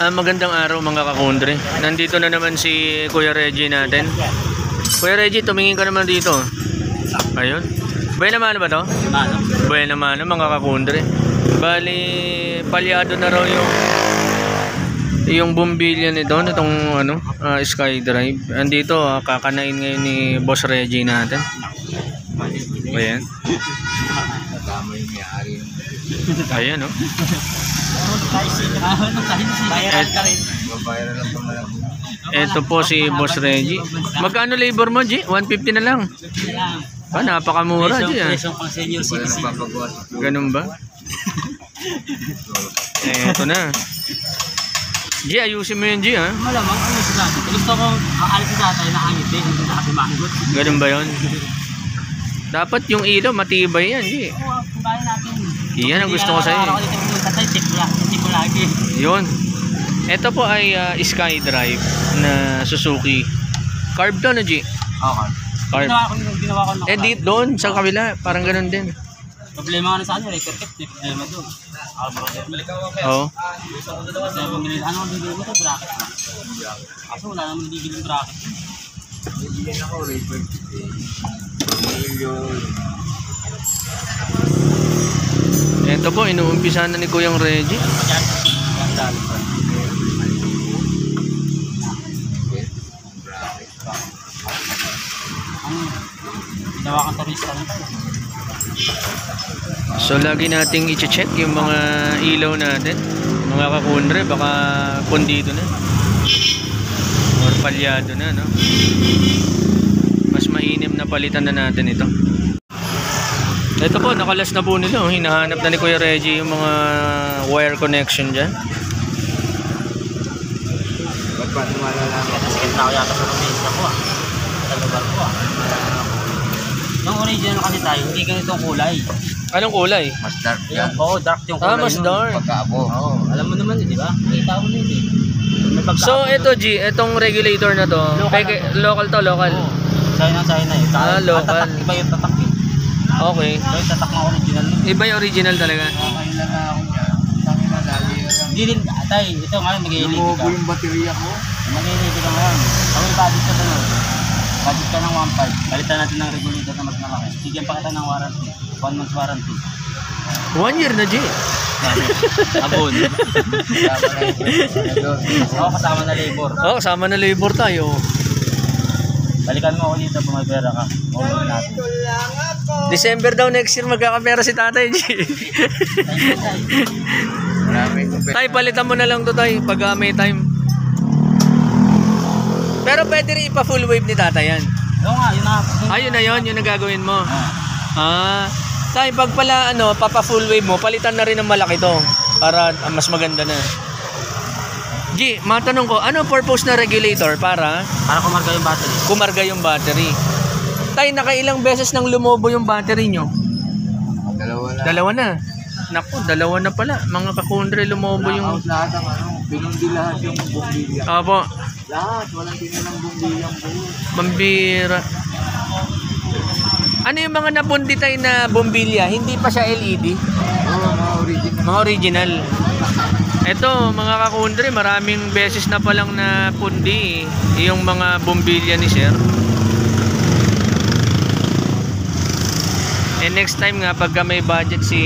Ah, magandang araw mga kakundre. Nandito na naman si Kuya Reggie natin. Kuya Reggie, tumingin ka naman dito. Ayun. Buena naman ba to? Ano? Buena naman mga kakundre. Bali, palyado na raw yung yung bumbilya nito, nitong ano, ah, SkyDrive. Andito, ah, kakanain ngayon ni Boss Reggie natin. Ayan. Ayan, oh. Bayaran ka rin. Babayaran lang pa lang. Ito po si Boss Reggie. Magkano labor mo, G? 150 na lang. Ah, napakamura, G. Ah. Pang senior citizen. Ganun ba? eh, ito na. G, ayusin mo yun, G, ha? Malamang ano sa dati. Gusto kong aalis sa dati na angit eh. Hindi nakabimangot. Ganun ba yun? Dapat yung ilaw, matibay yan, G. Oo, kumain natin. Yan ang gusto ko eh. Dito. Check mo lagi. Yun. Ito po ay ah, SkyDrive na Suzuki. Carb to, no, G? Okay. Carb. Ginawa ko ginawa ko. Eh, di, doon, sa kabila, parang ganun din. Problema nga na sa kanya. Record kept. May problema doon. Ba? Oo. Kasi bumili. Ano ang bibili mo ito? Bracket na. Kaso wala naman bibili ng bracket. Bibigyan ako, record. Million. Ito po, inuumpisa na ni Kuyang Reggie. So lagi nating i-check yung mga ilaw natin. Mga kakundre, baka pundido na. Or palyado na, no? Mas mainim na palitan na natin ito. Ito po, nakalas na po nila. oh. Hinahanap na ni Kuya Reggie yung mga wire connection dyan. Kaya nasikip na ako yata sa probinsya ko ah. Sa lugar ko ah. Yung original kasi tayo, hindi ganito ang kulay. Anong kulay? Mas dark Yung, yan. oo, dark yung kulay Ah, mas dark. Pagkaabo. Oo, alam mo naman yun, di ba? Kita mo na yun eh. May pagka- So ito G, itong regulator na to, Local peke- local to, local. Oo. China, China eh. Saka- Ah, local. iba yung tatak eh. Okay. Yung tatak na original. Iba yung original talaga. Okay lang na ako niya. Tangi na lagi. Hindi din, atay, ito ngayon mag-iiligi ka. Lumubo yung baterya ko. Mag-iiligi ka ngayon. Kami budget ka doon. Budget ka ng 1.5. Balitan natin ng regulator na mas malaki. Bigyan pa kita ng warranty. 1 month warranty. One year na G. Abon. Yung. Oo, kasama na labor. Oh, kasama na labor tayo. Balikan mo ako dito kung may pera ka. Maulit natin. December daw next year magkakapera si tatay G. Tay, palitan mo na lang to tay pag ah, may time. Pero pwede rin ipa full wave ni tatay yan. Oo nga, yun na. Ayun na yon, yun ang gagawin mo. Ah. Ah, tay, pag pala ano, papa full wave mo, palitan na rin ng malaki to para ah, mas maganda na. G, matanong ko, ano purpose na regulator para Para kumarga yung battery. kumarga yung battery? Tay, nakailang beses nang lumobo yung battery nyo? Dalawa na. Dalawa na. Naku, dalawa na pala. Mga kakundre, lumobo yung... Blackout lahat ang ano. Pinundi lahat yung bumbilya. Apo, Lahat. Walang tinilang bumbilyang buo. bambira. Ano yung mga napundi tayo na bombilya? Hindi pa siya LED? Oo, mga original. Mga original. Ito, mga kakundre, maraming beses na palang na pundi eh, yung mga bombilya ni Sir. And next time nga, pagka may budget si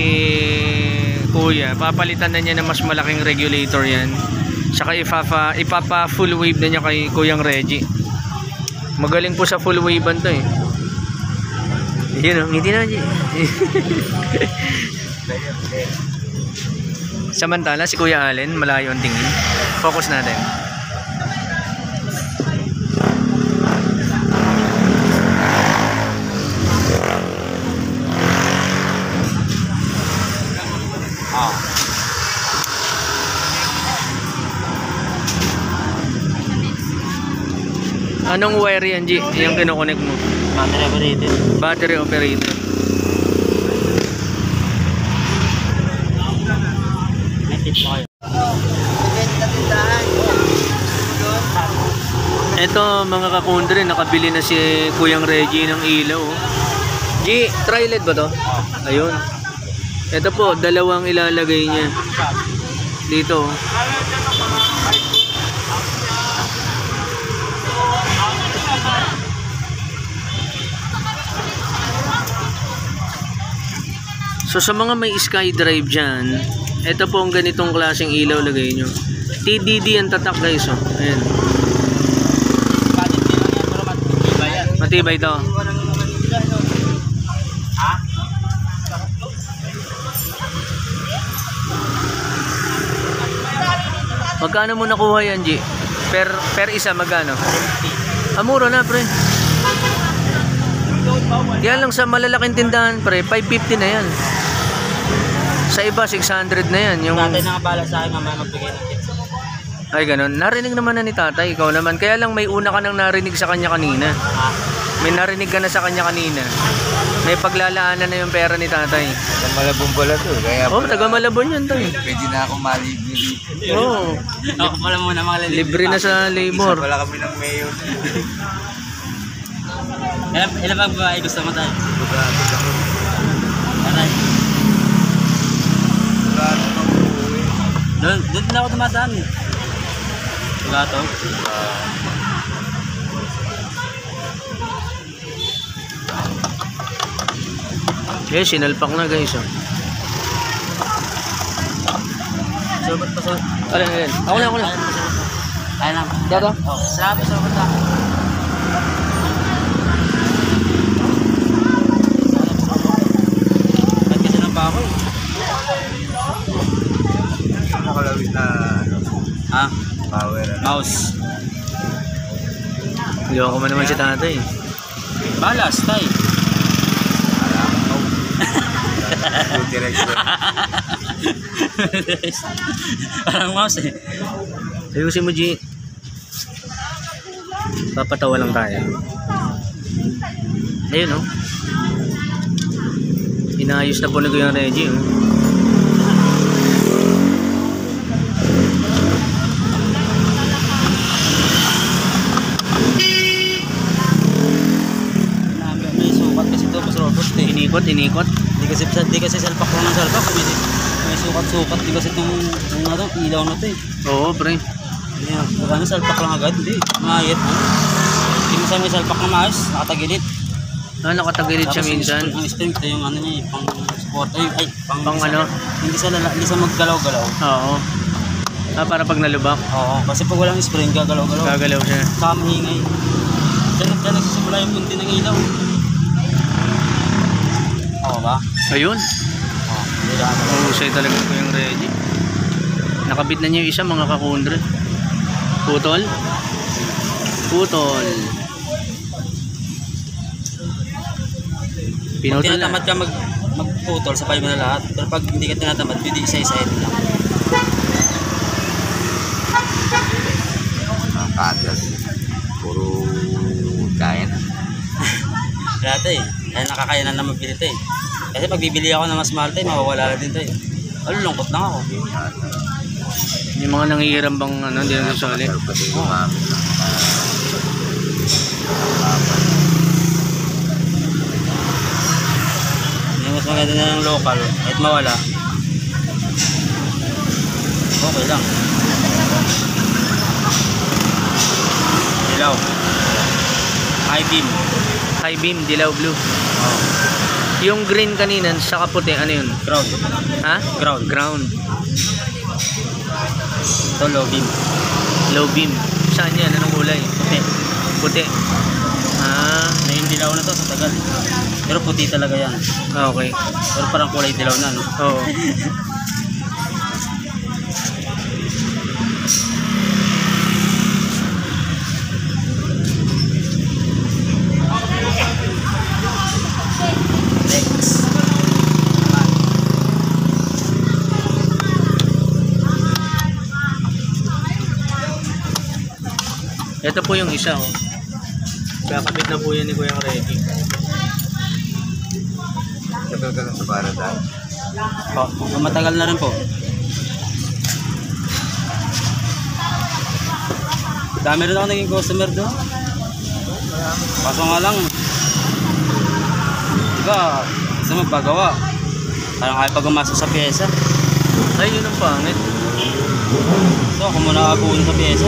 Kuya, papalitan na niya ng mas malaking regulator yan. Saka ipapa, ipapa full wave na niya kay Kuyang Reggie. Magaling po sa full wave to eh. Yun o, ngiti na G. Samantala, si Kuya Allen, malayo ang tingin. Focus natin. Anong wire yan, G? Yung kinokonek mo? Battery operated. Battery operated. mga kakondre, nakabili na si Kuyang Reggie ng ilaw. oh. G, tri-LED ba to? Oh. Ayun. Ito po, dalawang ilalagay niya. Dito. oh. So sa mga may SkyDrive dyan, ito po ang ganitong klaseng ilaw lagay nyo. TDD ang tatak guys. Oh. Ayan. Matibay to. Magkano mo nakuha yan, G? Per, per isa, magkano? Ah, mura na, pre. Yan lang sa malalaking tindahan, pre. 550 na yan. Sa iba, 600 na yan. Yung... Tatay nakabala sa akin, mamaya magbigay ng tips. Ay, ganun. Narinig naman na ni tatay. Ikaw naman. Kaya lang may una ka nang narinig sa kanya kanina. May narinig ka na sa kanya kanina. May paglalaanan na yung pera ni tatay. Sa malabong pala to. Kaya Oh, taga Malabon yun, tay. pwede na ako malibre dito. Oo. Ako pala muna mga lalito. Libre na sa Isa labor. pala kami ng mayor. Ilan, ilan ba babae gusto mo tayo? Sigurado ako. Aray. Sigurado ng buhay. Doon, doon din ako dumadaan eh. Gato. Eh, sinalpak na guys. Oh. Sobat pa sobat. Alin, alin. Ako na, ako na. Kaya na. Dito? Oh, sabi sobat na. Ba't kasi nang ba ako eh? Nakalawit na ano, Ha? power. Ano. Mouse. Loko mo naman si tatay. Balas, tay. Parang mouse eh. Ayusin mo, G. Papatawa lang tayo. Ayun, oh. Inayos na po na yung Reggie, oh. May, may sukat kasi ito, Boss Robert eh. Inikot, inikot. Di kasi, di kasi salpak lang ng salpak. May, may sukat-sukat. Di kasi itong, itong ano, ilaw na ito eh. Oo, pre. Na, baka na salpak lang agad. Hindi, mo. Hindi mo sa may salpak na maayos, nakatagilid. Ah, nakatagilid siya yung minsan. Ang spring, ito yung ano niya eh, pang sport. Ay, ay, pang, Pang ano? Hindi sa, lala, hindi sa maggalaw-galaw. Oo. Ah, para pag nalubak, Oo, kasi pag walang spring, gagalaw-galaw. gagalaw siya. Saka mahingay. Diyan, diyan nagsisimula yung bundi ng ilaw. Ba? Ayun. Ano. Mahusay talaga ko yung Reggie. Nakabit na niya yung isa, mga kakundre. Putol. Putol. Pinutol na. tinatamad ka mag magputol, sabay mo na lahat. Pero pag hindi ka tinatamad, pwede isa-isahin lang. Mga katas. Puro kaya na. Dati eh. Kaya nakakayanan na mabili ito eh. Kasi pag bibili ako ng mas mahal tayo, mawawala na din eh. Ano, lungkot lang ako. Yung mga nangihiram bang ano, hindi na sasali. Ng Yung mas maganda na ng local, kahit mawala. Okay lang. Dilaw. High beam. High beam, dilaw blue. Oh. Yung green kanina, saka puti, ano yun? Ground. Ha? Ground. Ground. Ito low beam. Low beam. Saan yan? Anong kulay? Puti. Puti. Ah, Na yung dilaw na to sa tagal. Pero puti talaga yan. okay. Pero parang kulay dilaw na, no? Oo. Ito po yung isa, oh. Kakabit na po yan ni Kuya Reggie. Tagal ka lang sa paradise. Oh, matagal na rin po. Dami rin ako naging customer doon. Kaso nga lang, diba, isa magpagawa. Parang kaya pa gumastos sa pyesa. Ay, yun ang pangit. So, ako muna abuhin sa pyesa.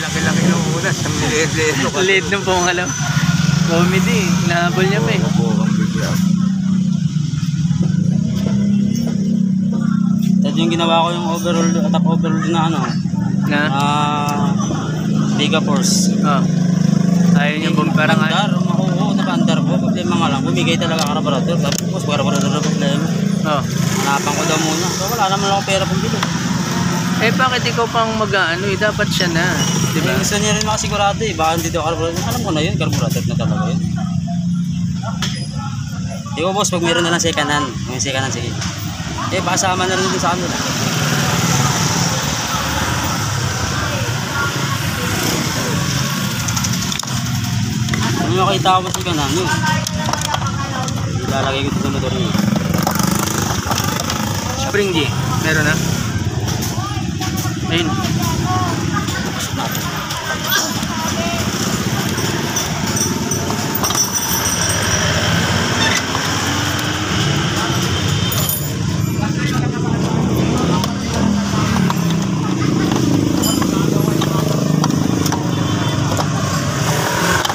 Laki-laki ng una. Sa mileleto ka. Lead ng pong alam. Comedy. Nahabol niya pa eh. Ito yung ginawa ko yung overall, top overall na ano, Na? ah, Mega Force. Oh. Ayaw niya bum parang Andar, oo, oo, naka-andar ko. Problema nga lang, bumigay talaga karabarator. Tapos karabarator na problema. Oh. Hanapan ko daw muna. So, wala naman ako pera pang bili. Eh bakit ikaw pang mag-ano eh? Dapat siya na. Di ba? Diba? Gusto niya rin makasigurado eh. Baka hindi daw karabarator. Alam ko na yun, karabarator na talaga yun. Di ko boss, pag meron na lang second hand. May second hand, sige. Eh, baka sama na rin sa kanila. Ano yung makita ko sa kanan yun? Ilalagay ko sa motor niya. Spring G. Meron na? Ayun.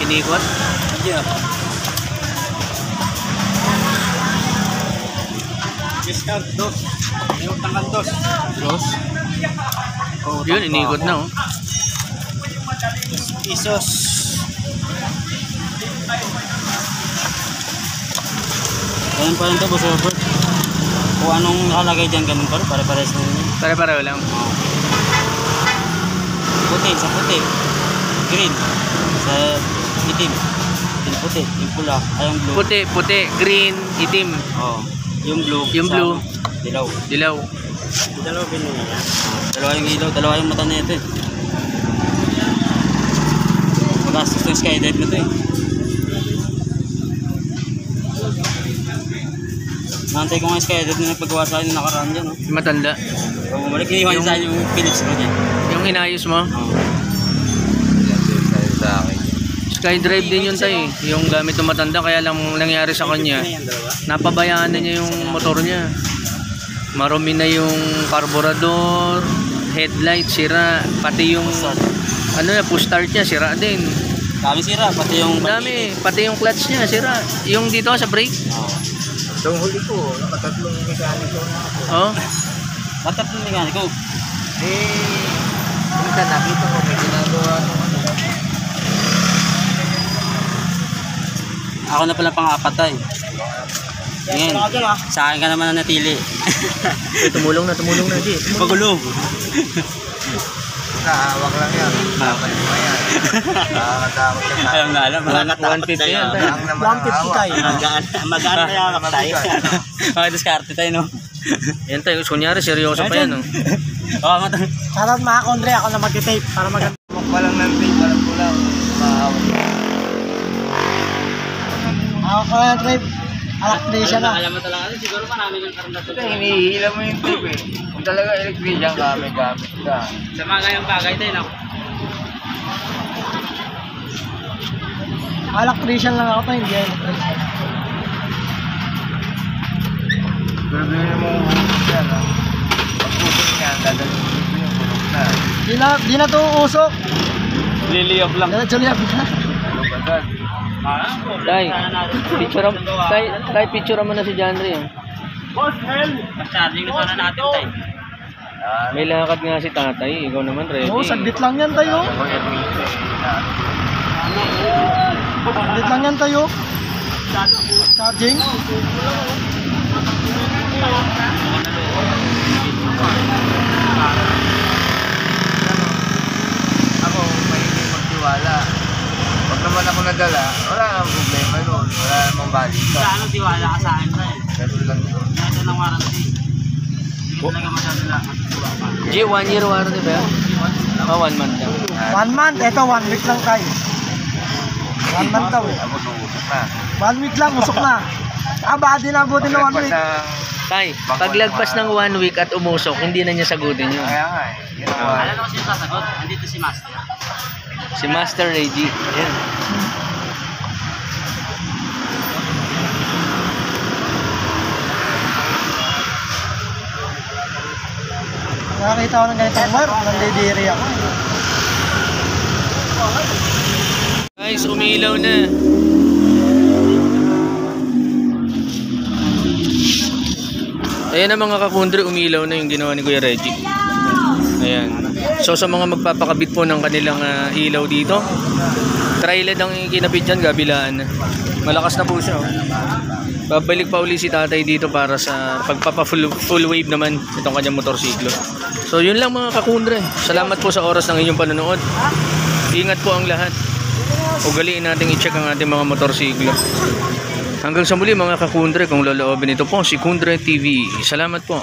Inikot? Yeah. Discount dos. May utang dos. Dos? Oh, Yun, inikot na oh. Pisos. Ganun pa rin to, Boss Robert. Kung anong nakalagay dyan, ganun pa rin. Pare-pares na yun. Pare-pareho lang. Puti, sa puti. Green. Sa itim. Puti, yung pula, ay yung blue. Puti, puti, green, itim, Oh, yung blue. Yung blue. Dilaw. dilaw. Dalawa binili niya. Dalawa yung ilaw, dalawa yung mata nito eh. Magastos to yung skydive na to eh. Nantay ko nga yung skydive na nagpagawa sa akin yung nakaraan dyan. Oh. Matanda. Pag bumalik, iniwan Yung- sa akin yung Philips ko dyan. Yung inayos mo, Oh. Yan din sa'yo sa akin. Skydrive din yun tayo eh. Yung gamit ng matanda, kaya lang nangyari sa kanya, napabayaan na niya yung motor niya. Marumi na yung carburetor, headlight, sira, pati yung, ano na, push start niya, sira din. Dami sira, pati yung... Dami, pati yung clutch niya, sira. Yung dito sa brake, Oh. Itong huli ko, nakatatlong mekaniko na ako. oh, Batat ng mekaniko. Eh, minsan nakita ko may ginagawa ng Ako na pala pang-apat ay. Ngayon, sa akin ka naman na natili. tumulong na, tumulong na, di. Pagulo. Nakahawak lang yan. Dapat mo yan. Nakakatakot ka sa Alam na alam. Mahanap 150 yan, tayo. Ang naman ang hawak. Magaan, na yakap tayo. Mga diskarte tayo, no? Yan tayo, kunyari, seryoso pa yan, oh. Shoutout mga kondre, ako na mag-tape para maganda. Pa lang ng tape, alam ko lang. Mahawak. Ako ko na tape. Electrician na. Alam mo talaga, siguro marami ng karanda to. Ito, hinihila mo yung tape eh. Kung talaga electrician ka, may gamit ka. Sa mga ganyang bagay tayo, no? Electrician lang ako to, hindi electrician. Pero bilhin mo hulog yan, ha? Pag usok niya, dadalhin mo yung hulog na. Di na, di na to usok. Liliyop lang. Na. Hulog agad. Tay, picture, tay, tay, picture mo na si Janry, oh. Charging na sana natin. Yan. May lakad nga si tatay, ikaw naman ready. Oo, saglit lang yan tayo. Saglit lang yan tayo. Charging. Ako, mahilig magtiwala. Naman ako nadala, wala namang problema nun. Wala namang balik ka. Sa ano tiwala ka sa akin tayo? Ganun lang yun. Ito ng warranty. Hindi ko talaga madadala. G, one year warranty ba yan? Oh, one month lang. One month, eto one week lang tayo. One month daw eh. Ako nungusok na. One week lang, usok na. Ah, baka di nabutin na one Paglagpas week. ng... Tay, paglagpas ng one week at umusok, hindi na niya sagutin yun. Kaya nga eh. Yun ang Alam wala. mo siya sasagot. Andito si Master. Si Master Reggie. Ayan. Nakakita ko ng ganitong mar, nandidiri ako. Guys, umilaw na. Ayan ang mga kakundre, umilaw na yung ginawa ni Kuya Reggie. Ayan. So sa mga magpapakabit po ng kanilang ah, ilaw dito, trailer ang kinabit dyan, gabilaan. Malakas na po siya. Oh. Babalik pa uli si tatay dito para sa pagpapa full, full wave naman itong kanyang motorsiklo. So yun lang mga kakundre. Salamat po sa oras ng inyong panonood. Ingat po ang lahat. Ugaliin natin i-check ang ating mga motorsiklo. Hanggang sa muli mga kakundre, kung loloobin ito po si Kundre TV. Salamat po.